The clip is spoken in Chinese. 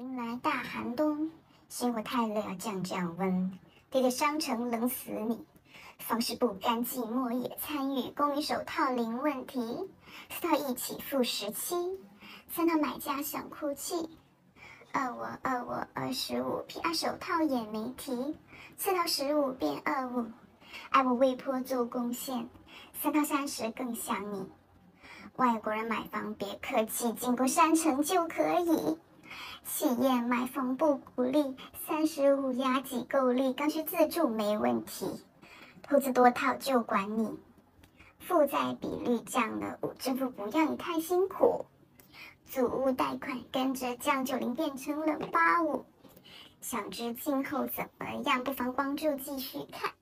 迎来大寒冬，心火太热要降降温。跌跌伤城冷死你，方士不甘寂寞也参与。公民手套零问题，四套一起付十七，三套买家想哭泣。二我二我二十五，PR 手套也没提，四套十五变二五，爱我微坡做贡献，三套三十更想你。外国人买房别客气，经过山城就可以。企业买房不鼓励，三十五押几够力，刚需自住没问题。投资多套就管你，负债比率降了五，政府不要你太辛苦。祖屋贷款跟着降，九零变成了八五。想知今后怎么样，不妨关注继续看。